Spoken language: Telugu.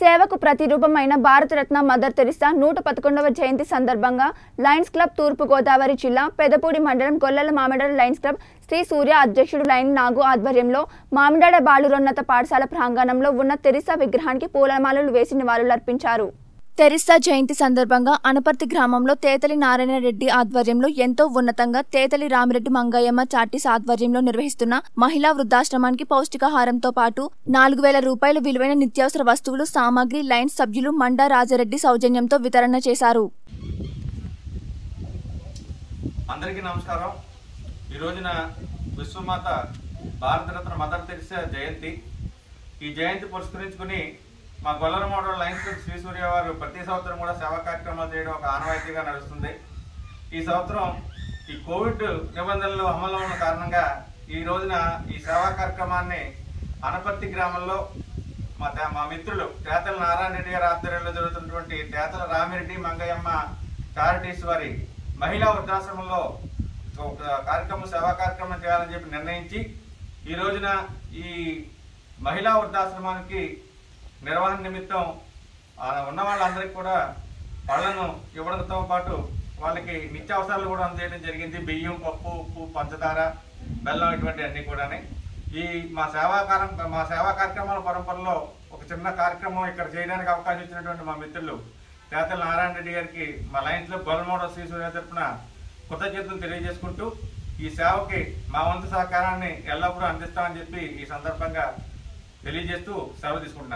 సేవకు ప్రతిరూపమైన భారతరత్న మదర్ తెరిసా నూట పదకొండవ జయంతి సందర్భంగా లయన్స్ క్లబ్ తూర్పు గోదావరి జిల్లా పెదపూడి మండలం గొల్లల మామిడాడ లయన్స్ క్లబ్ శ్రీ సూర్య అధ్యక్షుడు లైన్ నాగు ఆధ్వర్యంలో మామిడాడ బాలురోన్నత పాఠశాల ప్రాంగణంలో ఉన్న తెరిసా విగ్రహానికి పూలమాలలు వేసి నివాళులర్పించారు. తెరిస్సా జయంతి సందర్భంగా అనపర్తి గ్రామంలో తేతలి నారాయణ రెడ్డి ఆధ్వర్యంలో ఎంతో ఉన్నతంగా తేతలి రామిరెడ్డి మంగయ్యమ్మ చార్టీస్ ఆధ్వర్యంలో నిర్వహిస్తున్న మహిళా వృద్ధాశ్రమానికి పౌష్టికాహారంతో పాటు నాలుగు వేల రూపాయల విలువైన నిత్యావసర వస్తువులు సామాగ్రి లైన్స్ సభ్యులు మండా రాజారెడ్డి సౌజన్యంతో వితరణ చేశారు. అందరికీ నమస్కారం. ఈ రోజున విశ్వమాత భారతరత్న మదర్ తెరిసా జయంతి. ఈ జయంతి పురస్కరించుకుని మా Gollara model lions club Sri Surya వారు ప్రతి సంవత్సరం కూడా సేవా కార్యక్రమాలు చేయడం ఒక ఆనవాయితీగా నడుస్తుంది. ఈ సంవత్సరం ఈ కోవిడ్ నిబంధనలు అమలు ఉన్న కారణంగా ఈ రోజున ఈ సేవా కార్యక్రమాన్ని అనపర్తి గ్రామంలో మా మా మిత్రులు తేతల నారాయణ రెడ్డి గారి ఆధ్వర్యంలో జరుగుతున్నటువంటి తేతల రామిరెడ్డి మంగయ్యమ్మ చారిటీస్ వారి మహిళా వృద్ధాశ్రమంలో ఒక కార్యక్రమం సేవా కార్యక్రమం చేయాలని చెప్పి నిర్ణయించి ఈ రోజున ఈ మహిళా వృద్ధాశ్రమానికి నిర్వహణ నిమిత్తం ఉన్న వాళ్ళందరికీ కూడా పళ్ళను ఇవ్వడంతో పాటు వాళ్ళకి నిత్యావసరాలు కూడా అందజేయడం జరిగింది. బియ్యం పప్పు ఉప్పు పంచదార బెల్లం ఇటువంటి అన్నీ కూడా ఈ మా సేవా మా సేవా కార్యక్రమాల పరంపరలో ఒక చిన్న కార్యక్రమం ఇక్కడ చేయడానికి అవకాశం ఇచ్చినటువంటి మా మిత్రులు తేతల నారాయణ రెడ్డి గారికి మా లైన్స్లో లో శ్రీ సూర్య తరఫున కృతజ్ఞతలు తెలియజేసుకుంటూ ఈ సేవకి మా వంతు సహకారాన్ని ఎల్లప్పుడూ అందిస్తామని చెప్పి ఈ సందర్భంగా తెలియజేస్తూ సెలవు తీసుకుంటున్నాను.